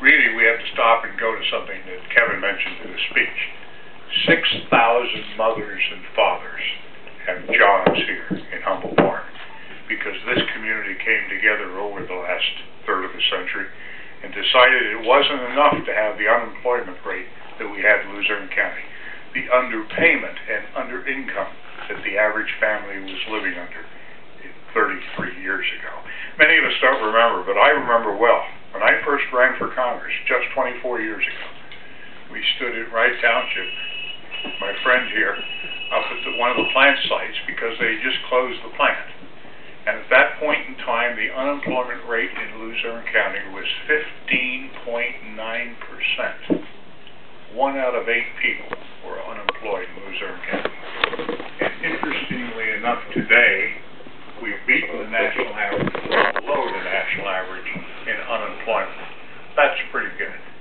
really, we have to stop and go to something that Kevin mentioned in his speech. Six thousand mothers and fathers have jobs here in Humboldt Park because this community came together over the last third of a century and decided it wasn't enough to have the unemployment rate that we had in Luzerne County. The underpayment and under-income that the average family was living under 33 years ago. Many of us don't remember, but I remember well. For Congress, just 24 years ago, we stood in Wright Township, my friend here, up at the, one of the plant sites because they just closed the plant. And at that point in time, the unemployment rate in Luzerne County was 15.9 percent. One out of eight people were unemployed in Luzerne County. And interestingly enough, today, we've beaten the national average, we're below the national average in unemployment. That's pretty good.